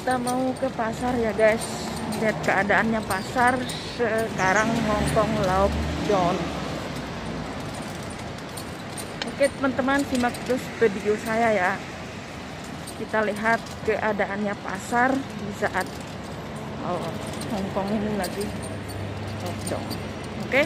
kita mau ke pasar ya guys. Lihat keadaannya pasar sekarang Hongkong lockdown oke teman-teman simak terus video saya ya. Kita lihat keadaannya pasar di saat oh, Hongkong ini lagi lockdown oke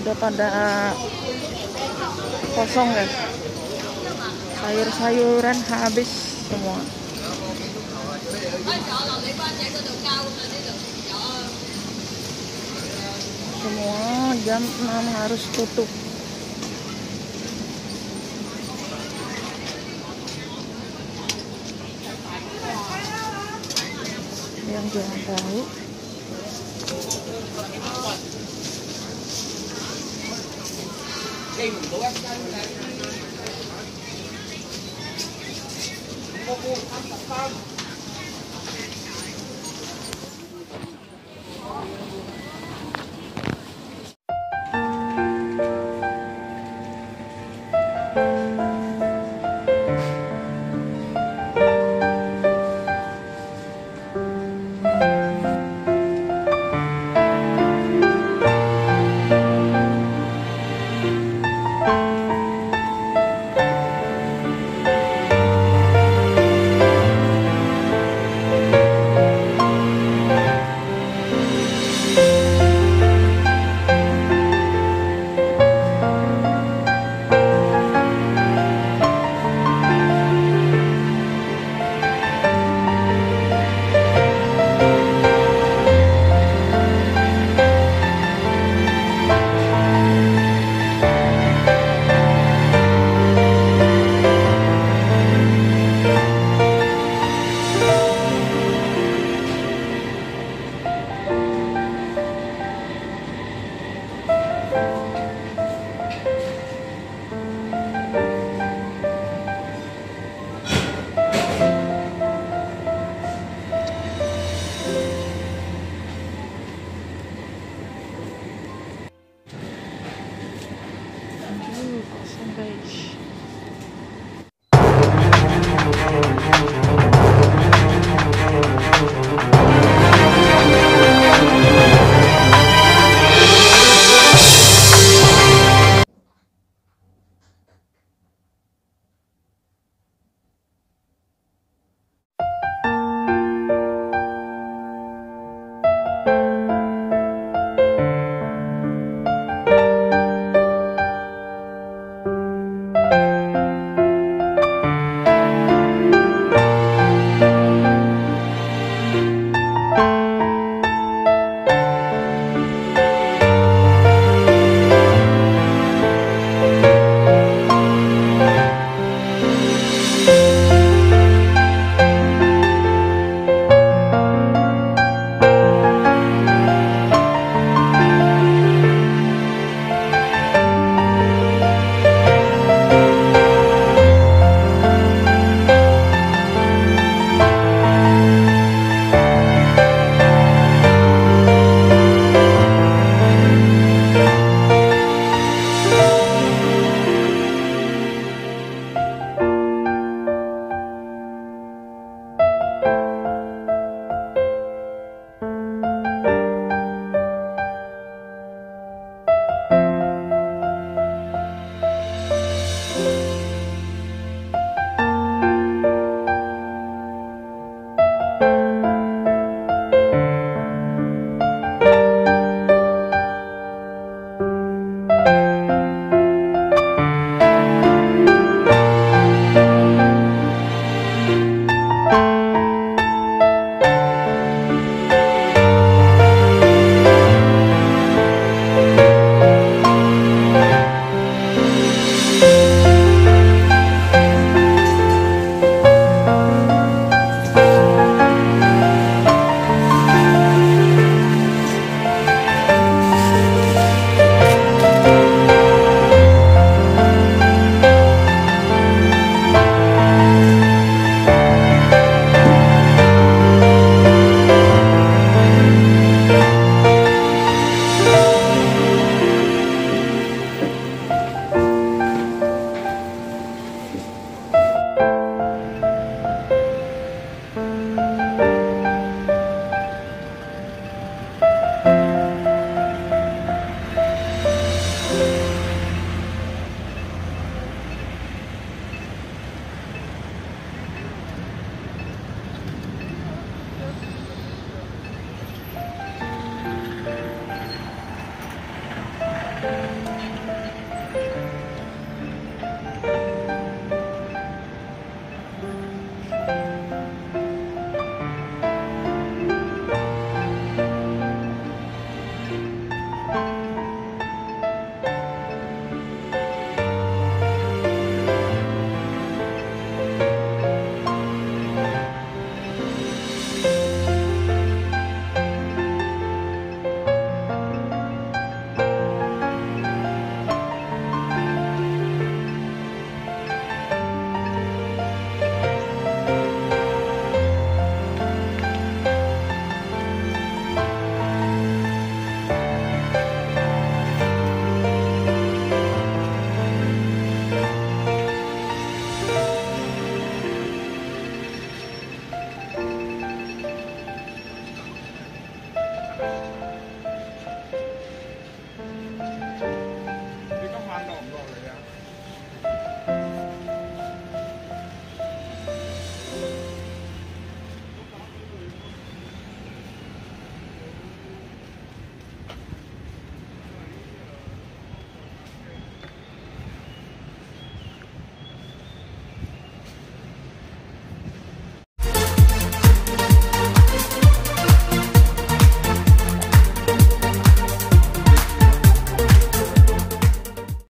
udah pada kosong guys. Sayur-sayuran habis semua. Semua jam 6 harus tutup. Yang jualan tahu 記唔到一斤。三十三。